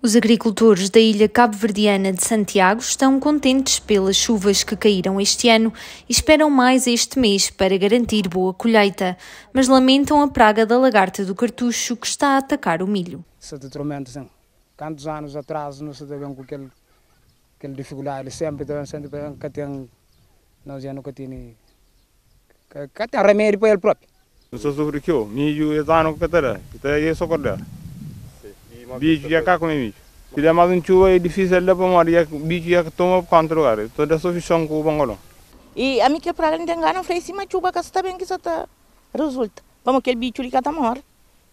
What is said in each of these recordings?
Os agricultores da ilha cabo-verdiana de Santiago estão contentes pelas chuvas que caíram este ano e esperam mais este mês para garantir boa colheita, mas lamentam a praga da lagarta do cartucho que está a atacar o milho. Se detromento, sim. Quantos anos atrás não se devem com aquele, aquele dificuldade, sempre devem sempre que tem, nós já nunca tínhamos, que tem remédio para ele próprio. Só sobre que o milho é dano que terá, que é socorrer. bicho ia cá comer bicho. Se der mais um chuva é difícil de para morar, bicho ia tomar contra o lugar. Toda a solução com o bangolão. E a mim que para não tem gana, falei, se mas chuva que está bem que está resulta. Vamos aquele bicho ali que está morto.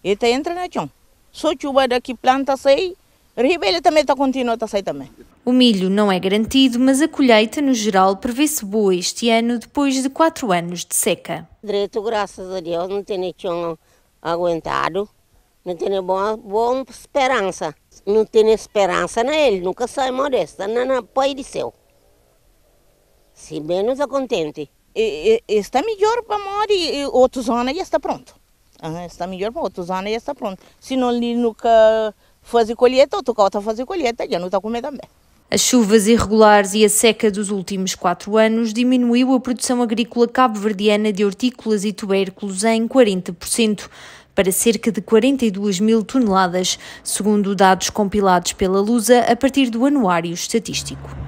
Ele entra na chão. Só chuva daqui planta sai, ele também está continuando a sair também. O milho não é garantido, mas a colheita, no geral, prevê-se boa este ano, depois de quatro anos de seca. Direito, graças a Deus, não tem chão aguentado. Não tem boa, boa esperança. Não tem esperança nele, nunca sai modesta, não, não, pai de céu. Se menos é contente. E, e, está melhor para morar, outros anos já está pronto. Ah, está melhor para outros anos já está pronto. Se não ele nunca fazer colheita, outro está fazer colheita, já não está comendo também. As chuvas irregulares e a seca dos últimos quatro anos diminuiu a produção agrícola cabo-verdiana de hortícolas e tubérculos em 40% para cerca de 42 mil toneladas, segundo dados compilados pela Lusa a partir do Anuário Estatístico.